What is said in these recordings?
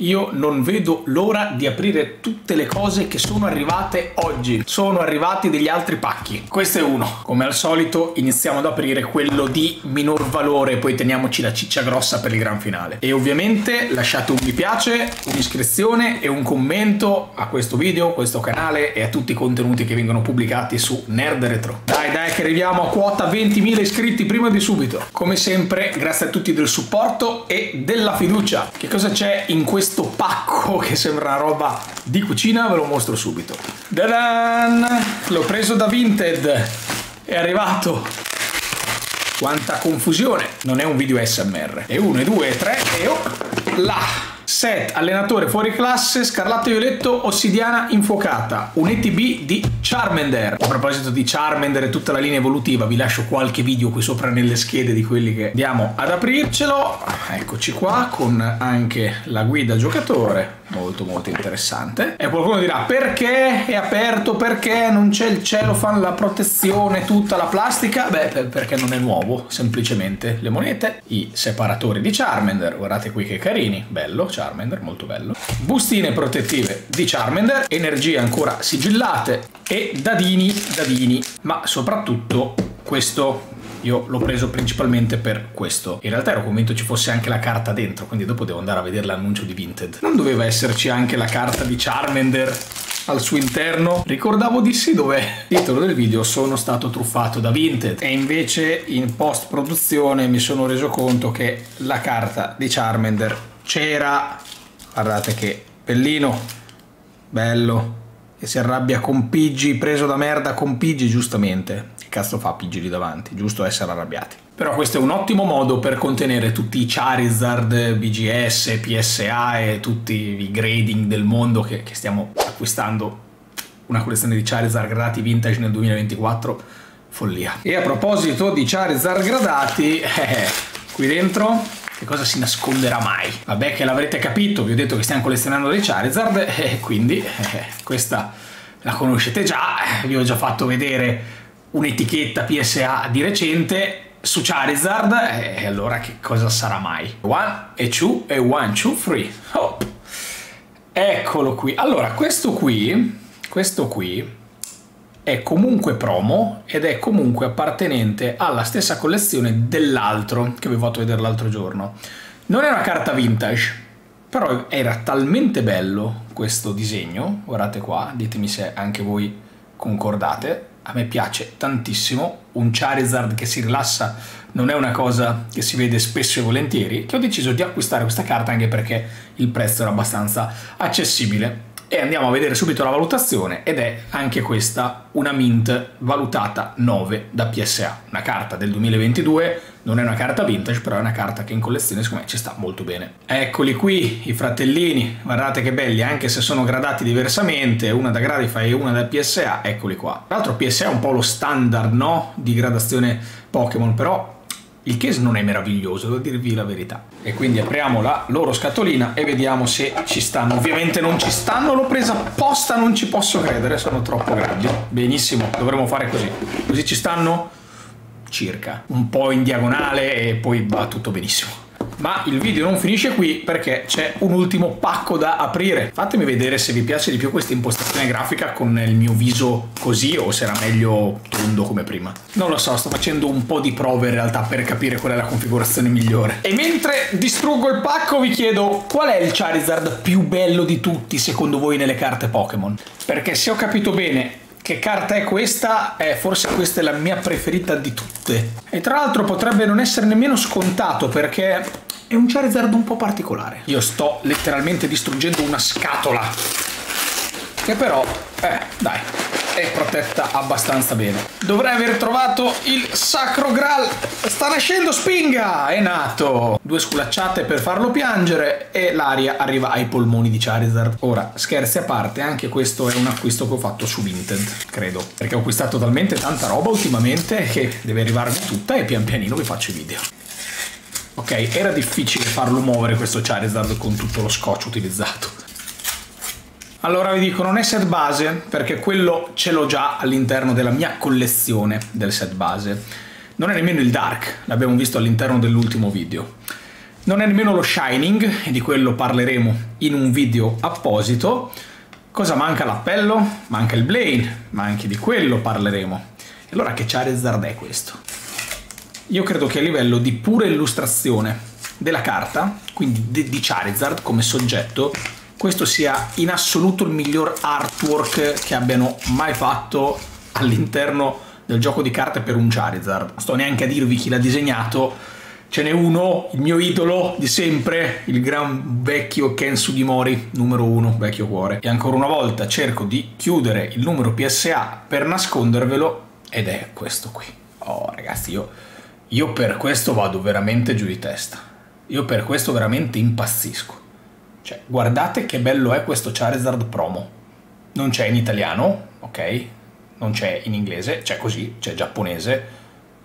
Io non vedo l'ora di aprire tutte le cose che sono arrivate oggi. Sono arrivati degli altri pacchi. Questo è uno. Come al solito iniziamo ad aprire quello di minor valore, poi teniamoci la ciccia grossa per il gran finale. E ovviamente lasciate un mi piace, un'iscrizione e un commento a questo video, a questo canale e a tutti i contenuti che vengono pubblicati su Nerd Retro. Dai dai che arriviamo a quota 20.000 iscritti prima di subito. Come sempre grazie a tutti del supporto e della fiducia. Che cosa c'è in questo questo pacco che sembra roba di cucina ve lo mostro subito. L'ho preso da Vinted. È arrivato. Quanta confusione. Non è un video SMR. E uno, e due, e tre, e oh, là. Set, allenatore fuori classe, scarlatto violetto, ossidiana infuocata, un ETB di Charmander. A proposito di Charmander e tutta la linea evolutiva, vi lascio qualche video qui sopra nelle schede di quelli che andiamo ad aprircelo. Eccoci qua con anche la guida giocatore, molto molto interessante. E qualcuno dirà perché è aperto, perché non c'è il cellophane, la protezione, tutta la plastica? Beh, perché non è nuovo, semplicemente le monete, i separatori di Charmander, guardate qui che carini, bello, Charmander, molto bello. Bustine protettive di Charmander, energie ancora sigillate e dadini, dadini, ma soprattutto questo io l'ho preso principalmente per questo. In realtà ero convinto ci fosse anche la carta dentro, quindi dopo devo andare a vedere l'annuncio di Vinted. Non doveva esserci anche la carta di Charmander al suo interno? Ricordavo di sì dove titolo del video sono stato truffato da Vinted e invece in post produzione mi sono reso conto che la carta di Charmander c'era, guardate che bellino, bello, e si arrabbia con Pidgey, preso da merda con Pidgey giustamente. Cazzo fa lì davanti? Giusto essere arrabbiati. Però questo è un ottimo modo per contenere tutti i Charizard, BGS, PSA e tutti i grading del mondo che, che stiamo acquistando una collezione di Charizard gradati vintage nel 2024. Follia. E a proposito di Charizard gradati, eh, qui dentro che cosa si nasconderà mai? Vabbè che l'avrete capito, vi ho detto che stiamo collezionando dei Charizard e quindi eh, questa la conoscete già, vi ho già fatto vedere un'etichetta PSA di recente su Charizard e allora che cosa sarà mai? One e two e one, two, three. Oh. Eccolo qui. Allora, questo qui, questo qui è comunque promo ed è comunque appartenente alla stessa collezione dell'altro che vi ho fatto vedere l'altro giorno. Non è una carta vintage, però era talmente bello questo disegno, guardate qua, ditemi se anche voi concordate, a me piace tantissimo, un Charizard che si rilassa non è una cosa che si vede spesso e volentieri, che ho deciso di acquistare questa carta anche perché il prezzo era abbastanza accessibile e andiamo a vedere subito la valutazione ed è anche questa una mint valutata 9 da PSA, una carta del 2022, non è una carta vintage però è una carta che in collezione secondo me ci sta molto bene. Eccoli qui i fratellini, guardate che belli anche se sono gradati diversamente, una da Gradify e una da PSA, eccoli qua. Tra l'altro PSA è un po' lo standard no? di gradazione Pokémon però il case non è meraviglioso, devo dirvi la verità. E quindi apriamo la loro scatolina e vediamo se ci stanno. Ovviamente non ci stanno, l'ho presa apposta, non ci posso credere, sono troppo grandi. Benissimo, dovremmo fare così. Così ci stanno circa, un po' in diagonale e poi va tutto benissimo. Ma il video non finisce qui perché c'è un ultimo pacco da aprire. Fatemi vedere se vi piace di più questa impostazione grafica con il mio viso così o se era meglio tondo come prima. Non lo so, sto facendo un po' di prove in realtà per capire qual è la configurazione migliore. E mentre distruggo il pacco vi chiedo qual è il Charizard più bello di tutti secondo voi nelle carte Pokémon? Perché se ho capito bene che carta è questa? Eh, forse questa è la mia preferita di tutte. E tra l'altro potrebbe non essere nemmeno scontato perché è un Charizard un po' particolare. Io sto letteralmente distruggendo una scatola. Che però, eh, dai, è protetta abbastanza bene. Dovrei aver trovato il sacro Graal. Sta nascendo Spinga! È nato! Due sculacciate per farlo piangere e l'aria arriva ai polmoni di Charizard. Ora, scherzi a parte, anche questo è un acquisto che ho fatto su Vinted, credo. Perché ho acquistato talmente tanta roba ultimamente che deve arrivarmi tutta e pian pianino vi faccio i video. Ok, era difficile farlo muovere questo Charizard con tutto lo scotch utilizzato. Allora vi dico, non è set base, perché quello ce l'ho già all'interno della mia collezione del set base. Non è nemmeno il Dark, l'abbiamo visto all'interno dell'ultimo video. Non è nemmeno lo Shining, e di quello parleremo in un video apposito. Cosa manca l'appello? Manca il Blaine, ma anche di quello parleremo. E allora che Charizard è questo? Io credo che a livello di pura illustrazione della carta, quindi di Charizard come soggetto, questo sia in assoluto il miglior artwork che abbiano mai fatto all'interno del gioco di carte per un Charizard. Non sto neanche a dirvi chi l'ha disegnato, ce n'è uno, il mio idolo di sempre, il gran vecchio Ken Sugimori, numero uno, vecchio cuore. E ancora una volta cerco di chiudere il numero PSA per nascondervelo ed è questo qui. Oh ragazzi, io, io per questo vado veramente giù di testa. Io per questo veramente impazzisco. Cioè, guardate che bello è questo Charizard promo. Non c'è in italiano, ok? Non c'è in inglese, c'è così, c'è giapponese.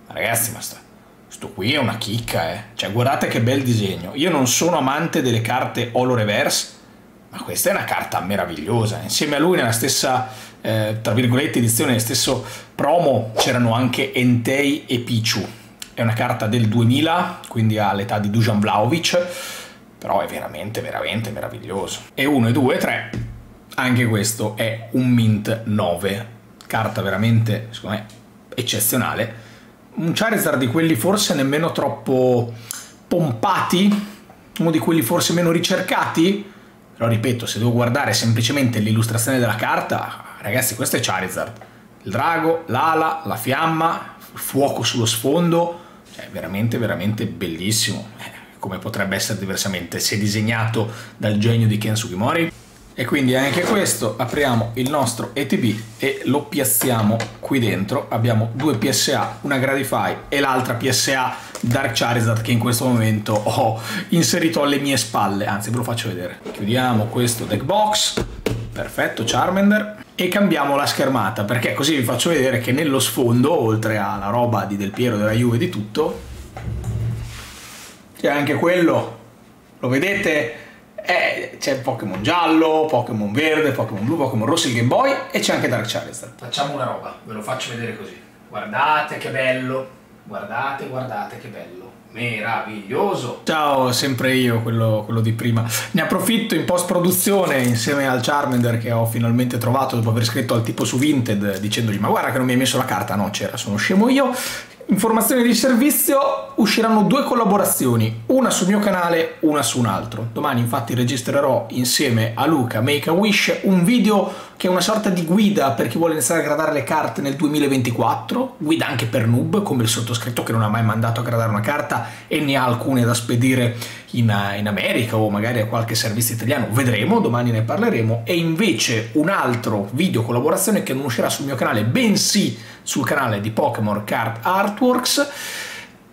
Ragazzi, ma sta Sto qui è una chicca, eh. Cioè, guardate che bel disegno. Io non sono amante delle carte Holo Reverse, ma questa è una carta meravigliosa. Insieme a lui nella stessa, eh, tra virgolette, edizione, nel stesso promo, c'erano anche Entei e Pichu. È una carta del 2000, quindi all'età di Dujan Vlaovic, però è veramente, veramente meraviglioso. E 1, e 2, e 3. Anche questo è un Mint 9. Carta veramente, secondo me, eccezionale un Charizard di quelli forse nemmeno troppo pompati, uno di quelli forse meno ricercati, però ripeto, se devo guardare semplicemente l'illustrazione della carta, ragazzi, questo è Charizard. Il drago, l'ala, la fiamma, il fuoco sullo sfondo, è veramente, veramente bellissimo. Eh, come potrebbe essere diversamente se disegnato dal genio di Ken Sugimori. E quindi anche questo apriamo il nostro ETB e lo piazziamo qui dentro. Abbiamo due PSA, una Gradify e l'altra PSA Dark Charizard che in questo momento ho inserito alle mie spalle. Anzi, ve lo faccio vedere. Chiudiamo questo deck box. Perfetto, Charmander. E cambiamo la schermata perché così vi faccio vedere che nello sfondo, oltre alla roba di Del Piero, della Juve, di tutto, c'è anche quello. Lo vedete? Eh, c'è Pokémon giallo, Pokémon verde, Pokémon blu, Pokémon rosso, il Game Boy e c'è anche Dark Charizard. Facciamo una roba, ve lo faccio vedere così. Guardate che bello, guardate, guardate che bello. Meraviglioso! Ciao, sempre io, quello, quello di prima. Ne approfitto in post-produzione insieme al Charmander che ho finalmente trovato dopo aver scritto al tipo su Vinted dicendogli ma guarda che non mi hai messo la carta, no c'era, sono scemo io Informazioni di servizio, usciranno due collaborazioni, una sul mio canale, una su un altro. Domani infatti registrerò insieme a Luca Make a Wish un video che è una sorta di guida per chi vuole iniziare a gradare le carte nel 2024, guida anche per noob come il sottoscritto che non ha mai mandato a gradare una carta e ne ha alcune da spedire in, in America o magari a qualche servizio italiano, vedremo, domani ne parleremo, e invece un altro video collaborazione che non uscirà sul mio canale, bensì sul canale di Pokémon Card Artworks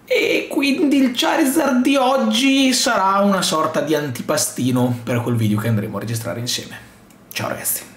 e quindi il Charizard di oggi sarà una sorta di antipastino per quel video che andremo a registrare insieme. Ciao ragazzi!